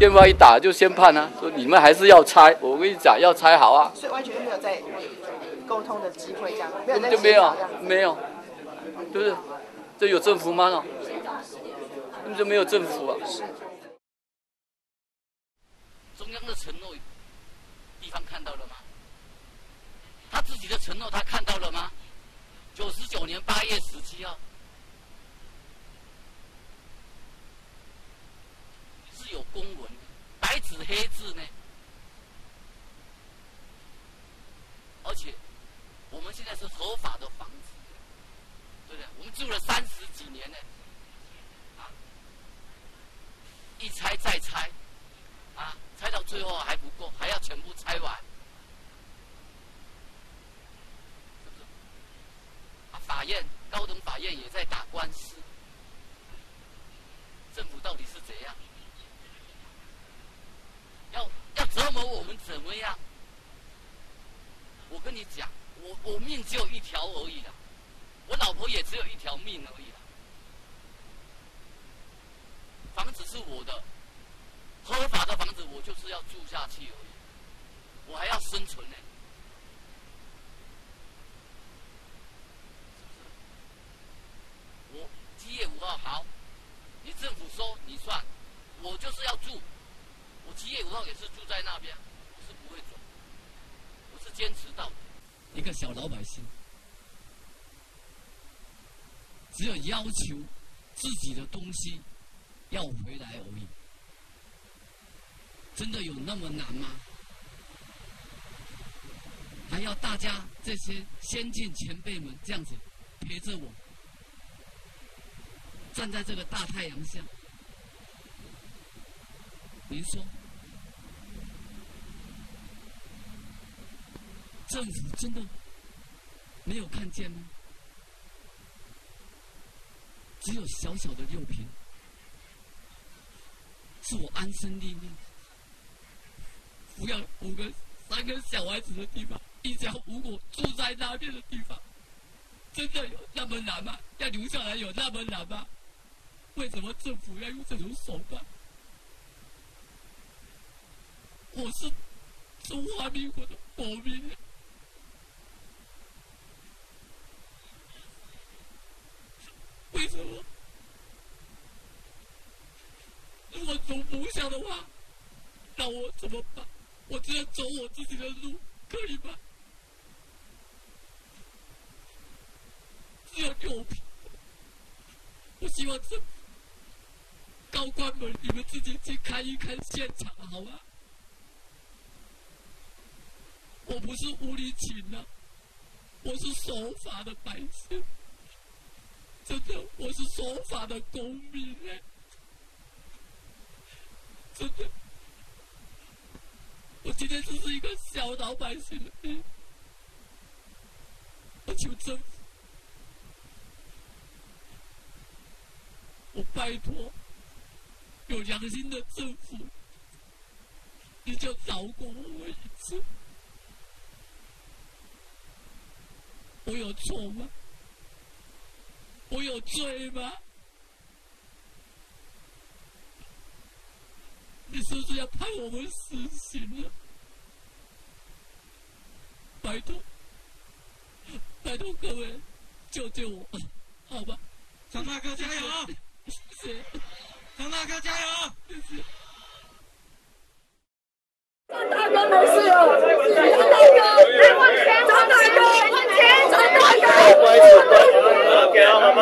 电话一打就先判啊，说你们还是要拆。我跟你讲，要拆好啊。所以完全没有在沟通的机会，这样没有在就没有没有，对不对？这有政府吗？哦，根本就没有政府啊。中央的承诺，地方看到了吗？他自己的承诺，他看到了吗？九十九年八月十七号。有公文，白纸黑字呢。而且，我合法的房子，对不对？我们住了三十几年呢，啊，一拆再拆，啊，拆到最后还不够，还要全部拆完。啊，法院，高等法院也在打官司，政府到底是怎样？要要折磨我们怎么样？我跟你讲，我我命只有一条而已啦，我老婆也只有一条命而已啦。房子是我的，合法的房子，我就是要住下去而已，我还要生存呢。我七月五号好，你政府说你算，我就是要住。我七月五号也是住在那边，我是不会走，我是坚持到底一个小老百姓，只有要求自己的东西要回来而已。真的有那么难吗？还要大家这些先进前辈们这样子陪着我，站在这个大太阳下，您说？政府真的没有看见吗？只有小小的六平，是我安身立命、抚养五个、三个小孩子的地方，一家五口住在那边的地方，真的有那么难吗？要留下来有那么难吗？为什么政府要用这种手段？我是中华民国的国民。为什么？如果走梦想的话，那我怎么办？我只能走我自己的路，可以吗？只有六平，我希望这高官们，你们自己去看一看现场，好吗？我不是无理取闹，我是守法的百姓。真的，我是守法的公民哎！真的，我今天只是一个小老百姓！我求政府，我拜托，有良心的政府，你就饶过我一次，我有错吗？我有罪吗？你是不是要判我们死刑了？拜托，拜托各位，救救我，好吧？张大哥加油！谢谢。张大哥加油！谢谢。张大哥没事了，张大哥，来往前，张大哥，往前，张大哥。给了好吗？